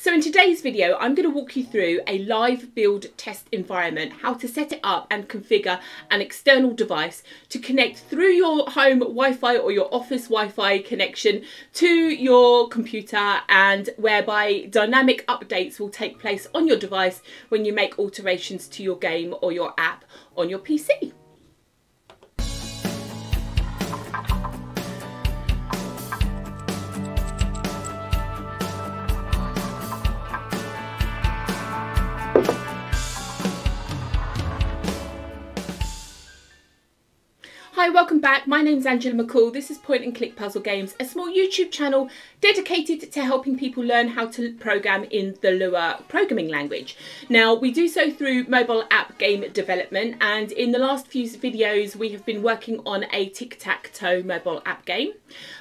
So in today's video, I'm going to walk you through a live build test environment, how to set it up and configure an external device to connect through your home Wi-Fi or your office Wi-Fi connection to your computer and whereby dynamic updates will take place on your device when you make alterations to your game or your app on your PC. Hi, welcome back. My name's Angela McCall. This is Point and Click Puzzle Games, a small YouTube channel dedicated to helping people learn how to program in the Lua programming language. Now, we do so through mobile app game development, and in the last few videos, we have been working on a tic-tac-toe mobile app game.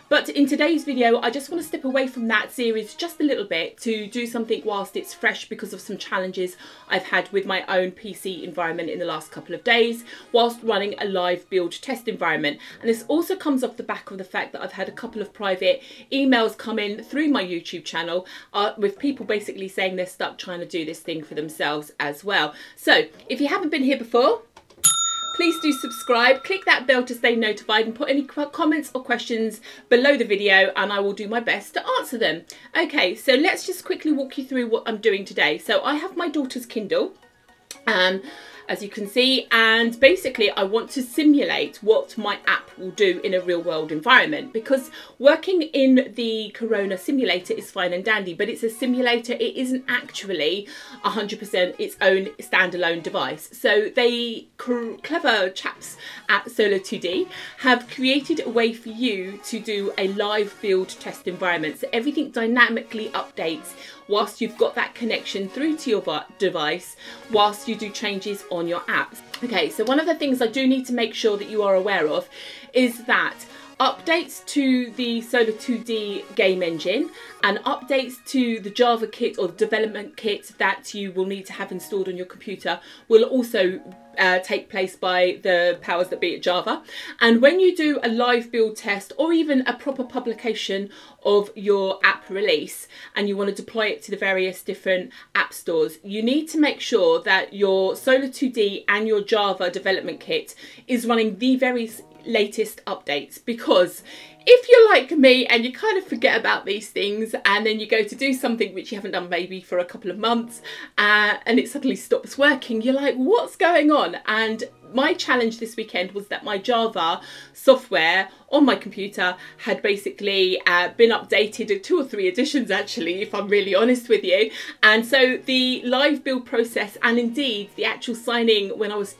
But in today's video, I just want to step away from that series just a little bit to do something whilst it's fresh because of some challenges I've had with my own PC environment in the last couple of days whilst running a live build test environment. And this also comes off the back of the fact that I've had a couple of private emails come in through my YouTube channel uh, with people basically saying they're stuck trying to do this thing for themselves as well. So if you haven't been here before, please do subscribe, click that bell to stay notified and put any comments or questions below the video and I will do my best to answer them. Okay, so let's just quickly walk you through what I'm doing today. So I have my daughter's Kindle. Um, as you can see and basically I want to simulate what my app will do in a real world environment because working in the Corona simulator is fine and dandy but it's a simulator it isn't actually 100% its own standalone device. So they clever chaps at Solar2D have created a way for you to do a live build test environment. So everything dynamically updates whilst you've got that connection through to your device whilst you do changes on your apps. Okay, so one of the things I do need to make sure that you are aware of is that updates to the Solar 2D game engine and updates to the Java kit or development kit that you will need to have installed on your computer will also uh, take place by the powers that be at Java. And when you do a live build test or even a proper publication of your app release and you want to deploy it to the various different app stores, you need to make sure that your Solar 2D and your Java development kit is running the very latest updates because if you're like me and you kind of forget about these things and then you go to do something which you haven't done maybe for a couple of months uh, and it suddenly stops working, you're like, what's going on? And my challenge this weekend was that my Java software on my computer had basically uh, been updated two or three editions actually if I'm really honest with you and so the live build process and indeed the actual signing when I was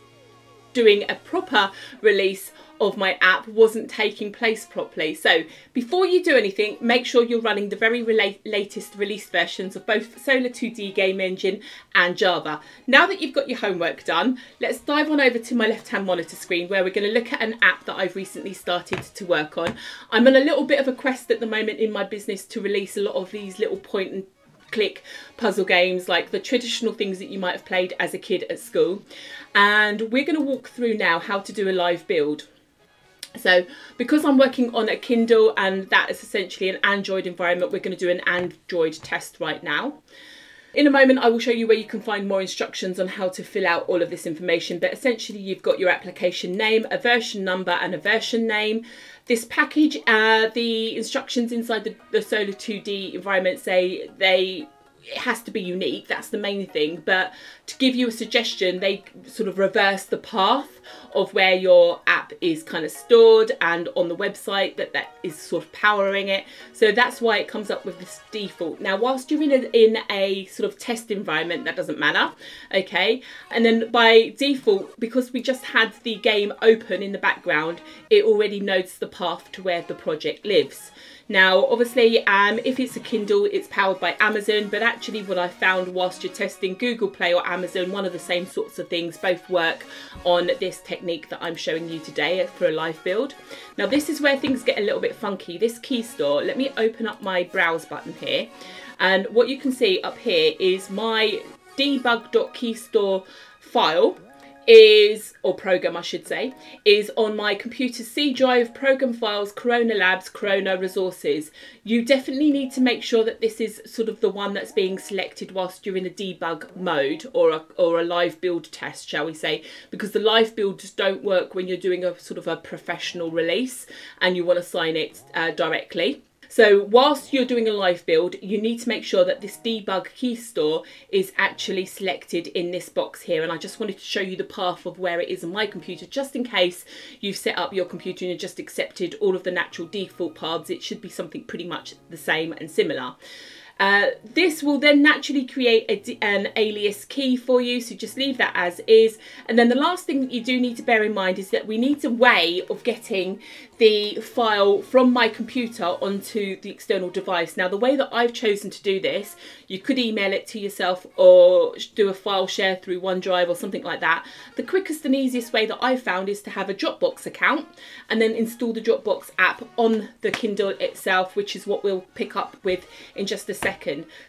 doing a proper release of my app wasn't taking place properly. So before you do anything, make sure you're running the very latest release versions of both Solar 2D Game Engine and Java. Now that you've got your homework done, let's dive on over to my left-hand monitor screen where we're going to look at an app that I've recently started to work on. I'm on a little bit of a quest at the moment in my business to release a lot of these little point and click puzzle games like the traditional things that you might have played as a kid at school and we're going to walk through now how to do a live build so because I'm working on a Kindle and that is essentially an Android environment, we're going to do an Android test right now. In a moment, I will show you where you can find more instructions on how to fill out all of this information, but essentially you've got your application name, a version number and a version name. This package, uh, the instructions inside the, the Solar2D environment say they it has to be unique that's the main thing but to give you a suggestion they sort of reverse the path of where your app is kind of stored and on the website that that is sort of powering it. So that's why it comes up with this default. Now whilst you're in a, in a sort of test environment that doesn't matter okay? And then by default because we just had the game open in the background it already knows the path to where the project lives now, obviously, um, if it's a Kindle, it's powered by Amazon, but actually what I found whilst you're testing Google Play or Amazon, one of the same sorts of things, both work on this technique that I'm showing you today for a live build. Now, this is where things get a little bit funky. This key store, let me open up my browse button here. And what you can see up here is my debug.keystore file is, or program I should say, is on my computer C drive, program files, Corona Labs, Corona resources. You definitely need to make sure that this is sort of the one that's being selected whilst you're in a debug mode or a, or a live build test, shall we say, because the live builds don't work when you're doing a sort of a professional release and you want to sign it uh, directly. So whilst you're doing a live build, you need to make sure that this debug key store is actually selected in this box here. And I just wanted to show you the path of where it is on my computer, just in case you've set up your computer and you've just accepted all of the natural default paths. It should be something pretty much the same and similar. Uh, this will then naturally create an alias key for you, so just leave that as is. And then the last thing that you do need to bear in mind is that we need a way of getting the file from my computer onto the external device. Now the way that I've chosen to do this, you could email it to yourself or do a file share through OneDrive or something like that. The quickest and easiest way that I've found is to have a Dropbox account and then install the Dropbox app on the Kindle itself, which is what we'll pick up with in just a second.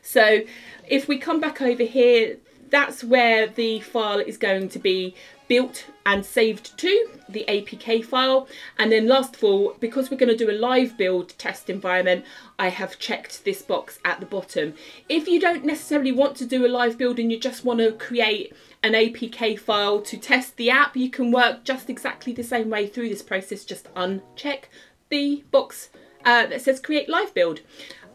So if we come back over here, that's where the file is going to be built and saved to, the APK file. And then last of all, because we're going to do a live build test environment, I have checked this box at the bottom. If you don't necessarily want to do a live build and you just want to create an APK file to test the app, you can work just exactly the same way through this process, just uncheck the box uh, that says create live build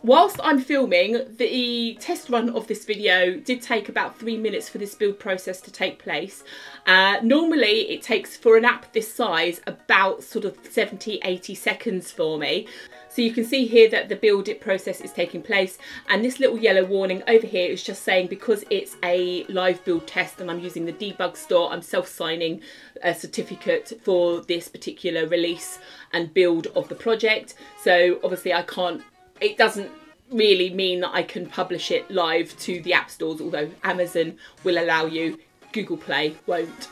whilst I'm filming, the test run of this video did take about three minutes for this build process to take place. Uh, normally it takes, for an app this size, about sort of 70, 80 seconds for me. So you can see here that the build it process is taking place and this little yellow warning over here is just saying because it's a live build test and I'm using the debug store, I'm self-signing a certificate for this particular release and build of the project. So obviously I can't it doesn't really mean that I can publish it live to the app stores, although Amazon will allow you, Google Play won't.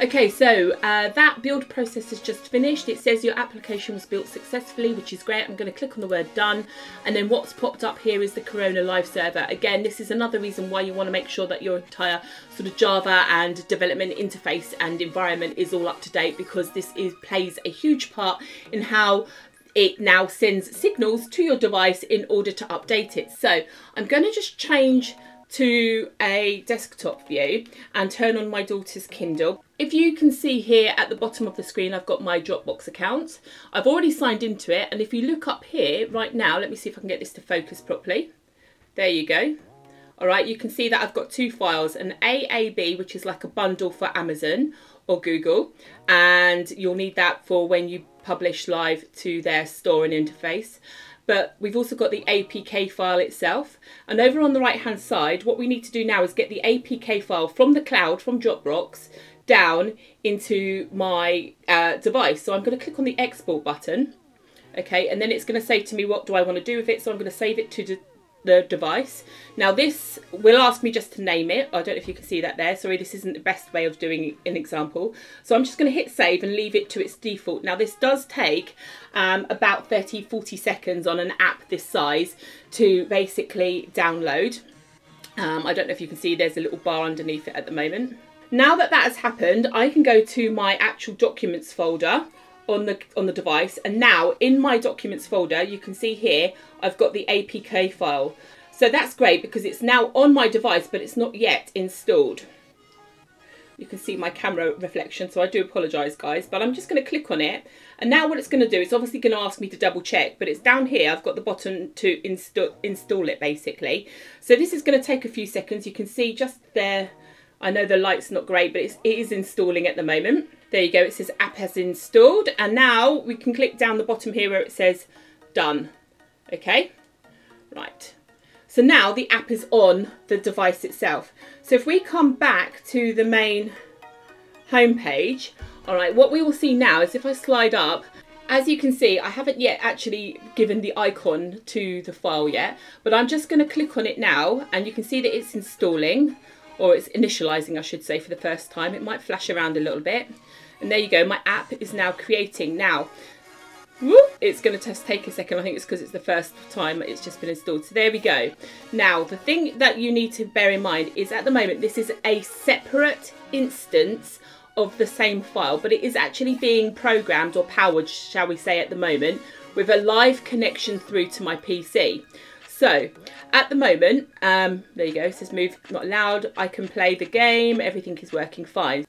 Okay, so uh, that build process has just finished. It says your application was built successfully, which is great. I'm going to click on the word done. And then what's popped up here is the Corona Live server. Again, this is another reason why you want to make sure that your entire sort of Java and development interface and environment is all up to date because this is plays a huge part in how it now sends signals to your device in order to update it. So I'm going to just change to a desktop view and turn on my daughter's Kindle. If you can see here at the bottom of the screen, I've got my Dropbox account. I've already signed into it. And if you look up here right now, let me see if I can get this to focus properly. There you go. All right, you can see that I've got two files, an AAB, which is like a bundle for Amazon or Google, and you'll need that for when you publish live to their store and interface. But we've also got the APK file itself. And over on the right hand side, what we need to do now is get the APK file from the cloud, from Dropbox, down into my uh, device. So I'm going to click on the export button. Okay, and then it's going to say to me, what do I want to do with it? So I'm going to save it to the device. Now this will ask me just to name it. I don't know if you can see that there. Sorry, this isn't the best way of doing an example. So I'm just going to hit save and leave it to its default. Now this does take um, about 30, 40 seconds on an app this size to basically download. Um, I don't know if you can see there's a little bar underneath it at the moment. Now that that has happened, I can go to my actual documents folder on the on the device. And now in my documents folder you can see here I've got the APK file. So that's great because it's now on my device but it's not yet installed. You can see my camera reflection so I do apologize guys but I'm just going to click on it. And now what it's going to do it's obviously going to ask me to double check but it's down here I've got the button to install install it basically. So this is going to take a few seconds. You can see just there I know the light's not great but it's, it is installing at the moment there you go, it says app has installed. And now we can click down the bottom here where it says done. Okay, right. So now the app is on the device itself. So if we come back to the main home page, all right, what we will see now is if I slide up, as you can see, I haven't yet actually given the icon to the file yet, but I'm just going to click on it now and you can see that it's installing or it's initializing, I should say, for the first time. It might flash around a little bit. And there you go, my app is now creating. Now, Whoop, it's going to take a second. I think it's because it's the first time it's just been installed. So there we go. Now, the thing that you need to bear in mind is at the moment, this is a separate instance of the same file, but it is actually being programmed or powered, shall we say, at the moment with a live connection through to my PC. So at the moment, um, there you go, it says move not allowed. I can play the game, everything is working fine.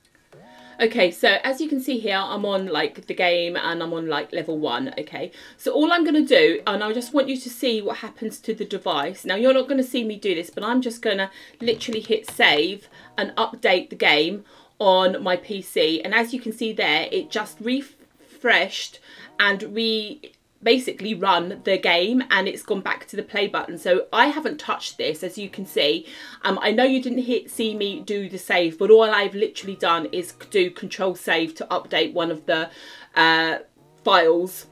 Okay, so as you can see here, I'm on like the game and I'm on like level one, okay? So all I'm gonna do, and I just want you to see what happens to the device. Now you're not gonna see me do this, but I'm just gonna literally hit save and update the game on my PC. And as you can see there, it just refreshed and re basically run the game and it's gone back to the play button. So I haven't touched this as you can see. Um, I know you didn't hit see me do the save but all I've literally done is do control save to update one of the uh, files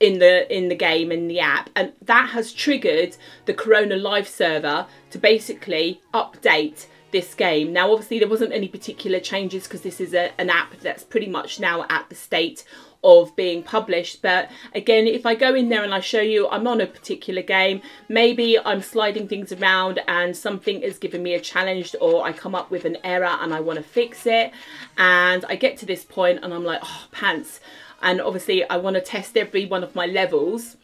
in the in the game in the app. And that has triggered the Corona live server to basically update this game. Now obviously there wasn't any particular changes because this is a, an app that's pretty much now at the state of being published but again if I go in there and I show you I'm on a particular game maybe I'm sliding things around and something is giving me a challenge or I come up with an error and I want to fix it. And I get to this point and I'm like oh pants. And obviously I want to test every one of my levels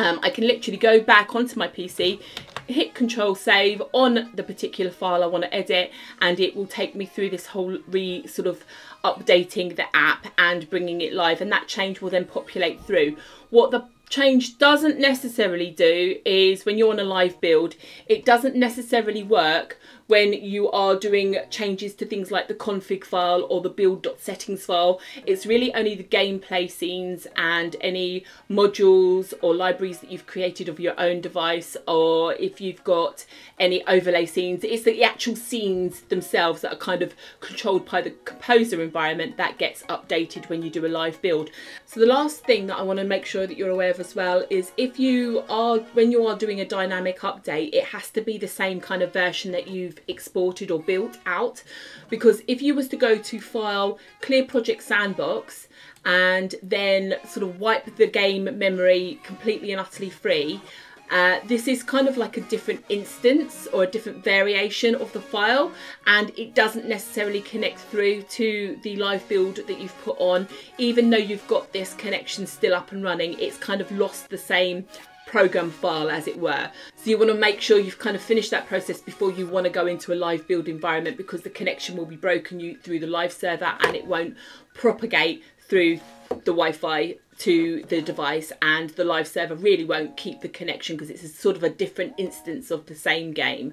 um, I can literally go back onto my PC hit control save on the particular file I want to edit and it will take me through this whole re sort of updating the app and bringing it live and that change will then populate through. What the change doesn't necessarily do is when you're on a live build, it doesn't necessarily work when you are doing changes to things like the config file or the build.settings file. It's really only the gameplay scenes and any modules or libraries that you've created of your own device or if you've got any overlay scenes. It's the actual scenes themselves that are kind of controlled by the composer environment that gets updated when you do a live build. So the last thing that I want to make sure that you're aware of as well is if you are, when you are doing a dynamic update, it has to be the same kind of version that you've exported or built out. Because if you was to go to file clear project sandbox and then sort of wipe the game memory completely and utterly free uh, this is kind of like a different instance or a different variation of the file. And it doesn't necessarily connect through to the live build that you've put on. Even though you've got this connection still up and running it's kind of lost the same program file as it were. So you want to make sure you've kind of finished that process before you want to go into a live build environment because the connection will be broken you through the live server and it won't propagate through the Wi-Fi to the device and the live server really won't keep the connection because it's a sort of a different instance of the same game.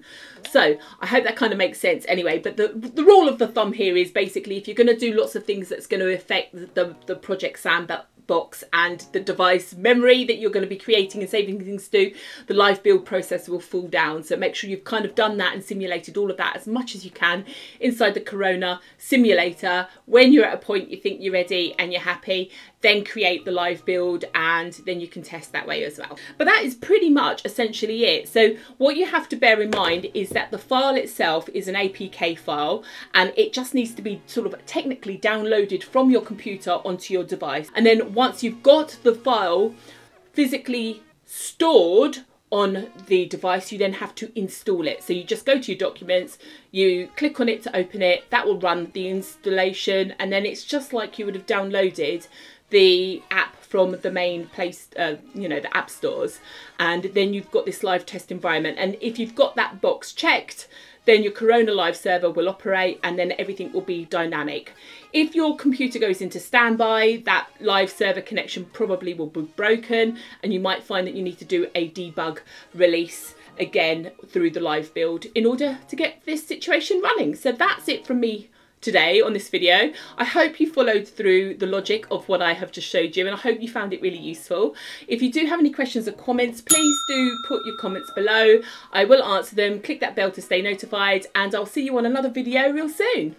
So I hope that kind of makes sense anyway, but the, the rule of the thumb here is basically if you're going to do lots of things that's going to affect the, the project sandbox box and the device memory that you're going to be creating and saving things to, the live build process will fall down. So make sure you've kind of done that and simulated all of that as much as you can inside the Corona simulator. When you're at a point you think you're ready and you're happy, then create the live build and then you can test that way as well. But that is pretty much essentially it. So what you have to bear in mind is that the file itself is an APK file and it just needs to be sort of technically downloaded from your computer onto your device. And then once you've got the file physically stored on the device you then have to install it so you just go to your documents you click on it to open it that will run the installation and then it's just like you would have downloaded the app from the main place, uh, you know, the app stores. And then you've got this live test environment. And if you've got that box checked, then your Corona Live server will operate and then everything will be dynamic. If your computer goes into standby, that live server connection probably will be broken and you might find that you need to do a debug release again through the live build in order to get this situation running. So that's it from me today on this video. I hope you followed through the logic of what I have just showed you and I hope you found it really useful. If you do have any questions or comments, please do put your comments below. I will answer them. Click that bell to stay notified and I'll see you on another video real soon.